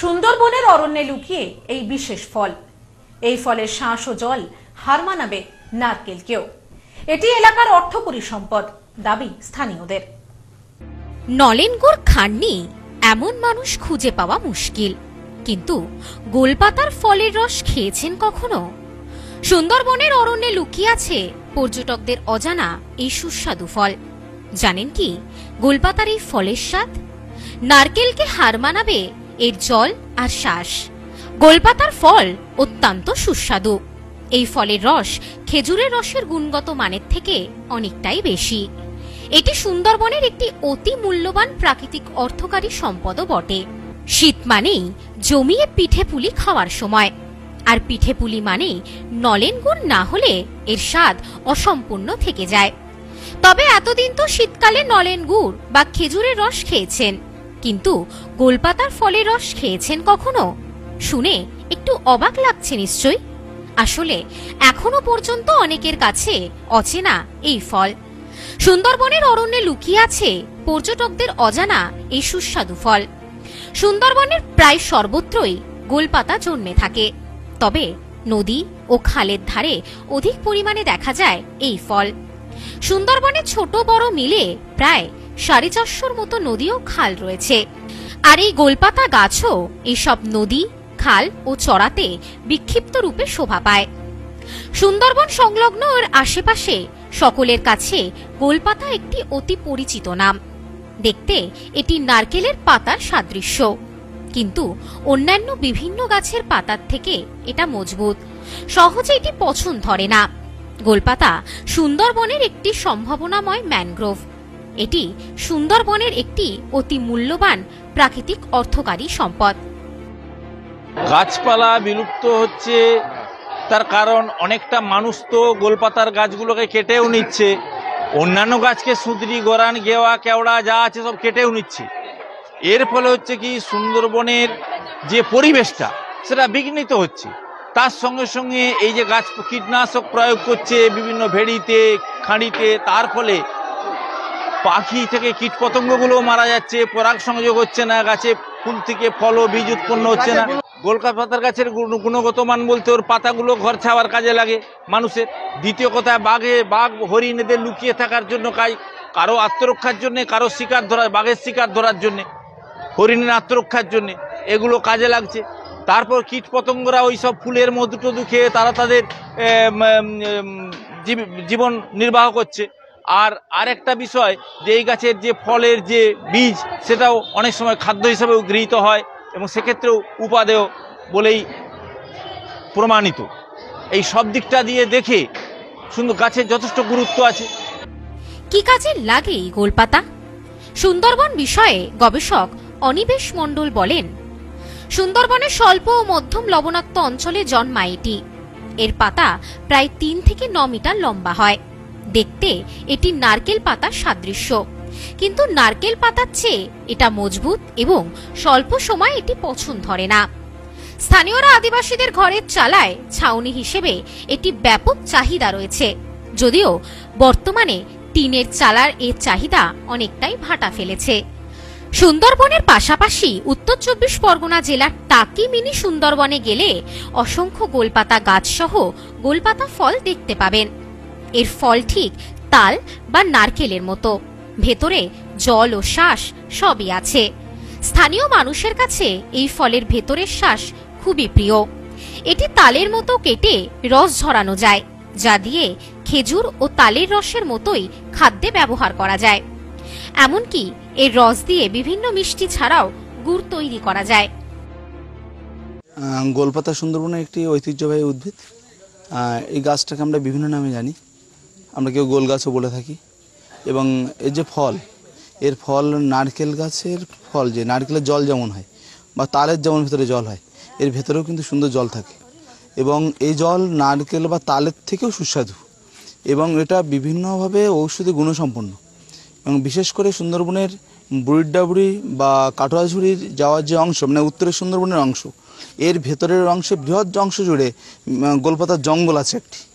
সুন্দরবনের অরণ্যে লুকিয়ে এই বিশেষ ফল। এই ফলের শাঁস ও জল হার মানাবে নারকেলকেও। এটি এলাকার অর্থকরী সম্পদ, দাবি স্থানীয়দের। নলেন গুড় খাননি, এমন মানুষ খুঁজে পাওয়া মুশকিল। কিন্তু গোলপাতার ফলের রস খেয়েছেন কখনো? সুন্দরবনের অরণ্যে লুকিয়ে আছে পর্যটকদের অজানা এই সুস্বাদু ফল। জানেন কি, গোলপাতার এই ফলের স্বাদ? নারকেলকে হার মানাবে এর জল আর শ্বাস। গোলপাতার ফল অত্যন্ত সুস্বাদু। এই ফলের রস খেজুরের রসের গুণগত মানের থেকে অনেকটাই বেশি। এটি সুন্দরবনের একটি অতি মূল্যবান প্রাকৃতিক অর্থকারী সম্পদও বটে। শীত মানেই জমিয়ে পিঠে পুলি খাওয়ার সময়। আর পিঠে পুলি মানেই নলেন গুড় না হলে এর স্বাদ অসম্পূর্ণ থেকে যায়। তবে এতদিন তো শীতকালে নলেন গুড় বা খেজুরের রস খেয়েছেন। কিন্তু গোলপাতার ফলের রস খেয়েছেন কখনো? শুনে একটু অবাক লাগছে নিশ্চয়ই। আসলে এখনও পর্যন্ত অনেকের কাছে অচেনা এই ফল। সুন্দরবনের অরণ্যে লুকিয়ে আছে পর্যটকদের অজানা এই সুস্বাদু ফল। সুন্দরবনের প্রায় সর্বত্রই গোলপাতা জন্মে থাকে। তবে নদী ও খালের ধারে অধিক পরিমাণে দেখা যায় এই ফল। সুন্দরবনে ছোট বড় মিলে প্রায় সাড়ে চারশোর মতো নদী ও খাল রয়েছে। আর এই গোলপাতা গাছও এইসব নদী, খাল ও চড়াতে বিক্ষিপ্ত রূপে শোভা পায়। সুন্দরবন সংলগ্ন ওর আশেপাশে সকলের কাছে গোলপাতা একটি অতি পরিচিত নাম। দেখতে এটি নারকেলের পাতার সাদৃশ্য। কিন্তু অন্যান্য বিভিন্ন গাছের পাতার থেকে এটা মজবুত। সহজে এটি পছন্দ ধরে না। গোলপাতা সুন্দরবনের একটি সম্ভাবনাময় ম্যানগ্রোভ। এটি সুন্দরবনের একটি অতি মূল্যবান প্রাকৃতিক অর্থকারী সম্পদ। গাছপালা বিলুপ্ত হচ্ছে, তার কারণ অনেকটা মানুষ তো গোলপাতার গাছগুলোকে কেটেও নিচ্ছে। অন্যান্য গাছকে সুদরি গোরান গেওয়া, কেওড়া যা আছে সব কেটেও নিচ্ছে। এর ফলে হচ্ছে কি, সুন্দরবনের যে পরিবেশটা, সেটা বিঘ্নিত হচ্ছে। তার সঙ্গে সঙ্গে এই যে গাছ কীটনাশক প্রয়োগ করছে বিভিন্ন ভেড়িতে, খাঁড়িতে, তার ফলে পাখি থেকে কীট পতঙ্গগুলো মারা যাচ্ছে, পরাগ সংযোগ হচ্ছে না, গাছে ফুল থেকে ফল বীজ উৎপন্ন হচ্ছে না। গোলকা পাতার গাছের গুণগত মান বলতে ওর পাতাগুলো ঘর ছাওয়ার কাজে লাগে মানুষের। দ্বিতীয় কথা, বাঘে, বাঘ হরিণ এদের লুকিয়ে থাকার জন্য কাজ, কারও আত্মরক্ষার জন্য, কারও শিকার ধরা বাঘের শিকার ধরার জন্য, হরিণের আত্মরক্ষার জন্য এগুলো কাজে লাগছে। তারপর কীট পতঙ্গরা ওই সব ফুলের মধু টধু খেয়ে তারা তাদের জীবন নির্বাহ করছে। আর আরেকটা বিষয়, যে এই গাছের যে ফলের যে বীজ, সেটাও অনেক সময় খাদ্য হিসেবেও গৃহীত হয় এবং সেক্ষেত্রেও উপাদেয় বলেই প্রমাণিত। এই সব দিকটা দিয়ে দেখে সুন্দর গাছের যথেষ্ট গুরুত্ব আছে। কি কাজে লাগে এই গোলপাতা? সুন্দরবন বিষয়ে গবেষক অনিবেশ মণ্ডল বলেন, সুন্দরবনের স্বল্প ও মধ্যম লবণাক্ত অঞ্চলে জন্মায় এটি। এর পাতা প্রায় তিন থেকে ন মিটার লম্বা হয়। দেখতে এটি নারকেল পাতার সাদৃশ্য। কিন্তু নারকেল পাতার চেয়ে এটা মজবুত এবং স্বল্প সময় এটি পছন্দ ধরে না। স্থানীয়রা আদিবাসীদের ঘরের চালায় ছাউনি হিসেবে এটি ব্যাপক চাহিদা রয়েছে। যদিও বর্তমানে টিনের চালার এর চাহিদা অনেকটাই ভাটা ফেলেছে। সুন্দরবনের পাশাপাশি উত্তর চব্বিশ পরগনা জেলার টাকি মিনি সুন্দরবনে গেলে অসংখ্য গোলপাতা গাছ সহ গোলপাতা ফল দেখতে পাবেন। এর ফল ঠিক তাল বা নারকেলের মতো। ভেতরে জল ও শ্বাস সবই আছে। স্থানীয় মানুষের কাছে এই ফলের ভেতরের শ্বাস খুবই প্রিয়। এটি তালের মতো কেটে রস ঝরানো যায়, যা দিয়ে খেজুর ও তালের রসের মতোই খাদ্যে ব্যবহার করা যায়। এমনকি এর রস দিয়ে বিভিন্ন মিষ্টি ছাড়াও গুড় তৈরি করা যায়। গোলপাতা সুন্দরবনের একটি ঐতিহ্যবাহী উদ্ভিদ। এই গাছটাকে আমরা বিভিন্ন নামে জানি। আমরা কেউ গোল গাছও বলে থাকি। এবং এর যে ফল, এর ফল নারকেল গাছের ফল যে, নারকেলের জল যেমন হয় বা তালের যেমন ভেতরে জল হয়, এর ভেতরেও কিন্তু সুন্দর জল থাকে। এবং এই জল নারকেল বা তালের থেকেও সুস্বাদু। এবং এটা বিভিন্নভাবে ঔষধি গুণসম্পন্ন। এবং বিশেষ করে সুন্দরবনের বুড়িডাবুড়ি বা কাটোয়াঝুড়ির যাওয়ার যে অংশ মানে উত্তরের সুন্দরবনের অংশ, এর ভেতরের অংশে বৃহৎ অংশ জুড়ে গোলপাতার জঙ্গল আছে একটি।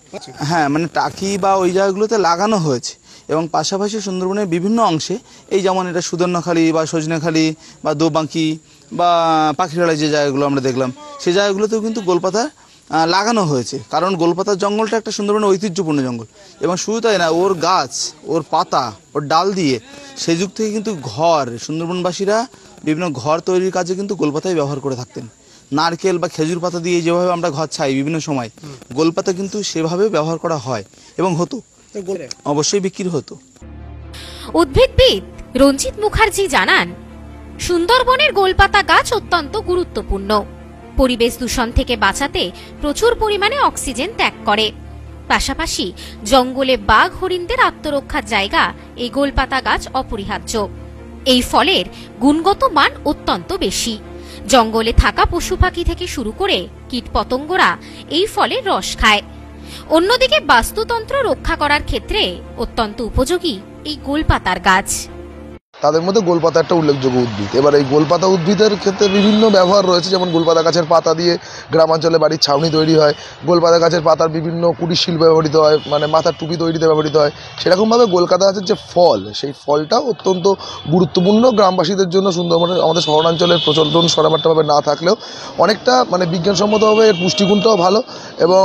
হ্যাঁ মানে টাকি বা ওই জায়গাগুলোতে লাগানো হয়েছে। এবং পাশাপাশি সুন্দরবনের বিভিন্ন অংশে এই যেমন এটা সুদর্ণখালী বা সজনেখালী বা দোবাঁকি বা পাখিরালয় যে জায়গাগুলো আমরা দেখলাম সেই জায়গাগুলোতেও কিন্তু গোলপাতা লাগানো হয়েছে। কারণ গোলপাতার জঙ্গলটা একটা সুন্দরবনের ঐতিহ্যপূর্ণ জঙ্গল। এবং শুধু তাই না, ওর গাছ, ওর পাতা, ওর ডাল দিয়ে সেই যুগ থেকে কিন্তু ঘর, সুন্দরবনবাসীরা বিভিন্ন ঘর তৈরির কাজে কিন্তু গোলপাতাই ব্যবহার করে থাকতেন। নারকেল বা খেজুর পাতা দিয়ে যেভাবে আমরা ঘর ছাই বিভিন্ন সময় গোলপাতা কিন্তু সেভাবে ব্যবহার করা হয় এবং হতো। অবশ্যই বিক্রি হতো। উদ্ভিদবিদ রঞ্জিত মুখার্জি জানান সুন্দরবনের গোলপাতা গাছ অত্যন্ত গুরুত্বপূর্ণ। পরিবেশ দূষণ থেকে বাঁচাতে প্রচুর পরিমাণে অক্সিজেন ত্যাগ করে। পাশাপাশি জঙ্গলে বাঘ হরিণদের আত্মরক্ষার জায়গা এই গোলপাতা গাছ অপরিহার্য। এই ফলের গুণগত মান অত্যন্ত বেশি। জঙ্গলে থাকা পশু পাখি থেকে শুরু করে কীটপতঙ্গরা এই ফলের রস খায়। অন্যদিকে বাস্তুতন্ত্র রক্ষা করার ক্ষেত্রে অত্যন্ত উপযোগী এই গোলপাতার গাছ। তাদের মধ্যে গোলপাতা একটা উল্লেখযোগ্য উদ্ভিদ। এবার এই গোলপাতা উদ্ভিদের ক্ষেত্রে বিভিন্ন ব্যবহার রয়েছে, যেমন গোলপাতা গাছের পাতা দিয়ে গ্রামাঞ্চলে বাড়ির ছাউনি তৈরি হয়, গোলপাতা গাছের পাতার বিভিন্ন কুটির শিল্পে ব্যবহৃত হয় মানে মাথার টুপি তৈরিতে ব্যবহৃত হয়। সেরকমভাবে গোলকাতা গাছের যে ফল, সেই ফলটাও অত্যন্ত গুরুত্বপূর্ণ গ্রামবাসীদের জন্য, সুন্দরবনের আমাদের শহরাঞ্চলের প্রচলন সরাবারটাভাবে না থাকলেও অনেকটা মানে বিজ্ঞানসম্মতভাবে এর পুষ্টিগুণটাও ভালো এবং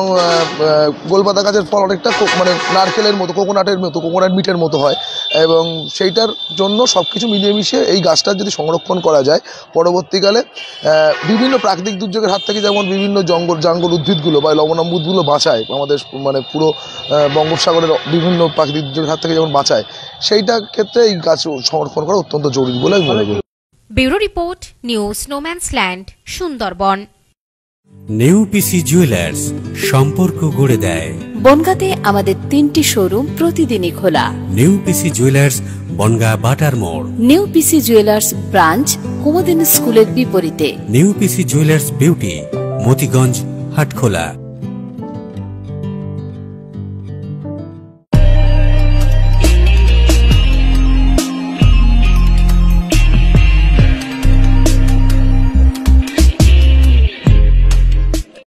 গোলপাতা গাছের ফল অনেকটা মানে নারকেলের মতো, কোকোনাটের মতো, কোকোনাট মিটের মতো হয়। এবং সেইটার জন্য সব কিছু মিলিয়ে মিশিয়ে এই গাছটার যদি সংরক্ষণ করা যায় পরবর্তীকালে বিভিন্ন প্রাকৃতিক দুর্যোগের হাত থেকে যেমন বিভিন্ন জঙ্গল জঙ্গল উদ্ভিদগুলো বা লবণাম্বুদগুলো বাঁচায় আমাদের মানে পুরো বঙ্গোপসাগরের বিভিন্ন প্রাকৃতিক দুর্যোগের হাত থেকে যেমন বাঁচায় সেইটার ক্ষেত্রে এই গাছ সংরক্ষণ করা অত্যন্ত জরুরি বলে আমি মনে করি। Bureau report news no man's land Sundarban. New PC jewellers সম্পর্ক গড়ে দেয়। বনগাঁতে আমাদের তিনটি শোরুম প্রতিদিনই খোলা। নিউ পিসি জুয়েলার্স বনগা বাটার মোড়। নিউ পিসি জুয়েলার্স ব্রাঞ্চ কুমদিন স্কুলের বিপরীতে। New PC jewellers beauty Motiganj Hatkhola.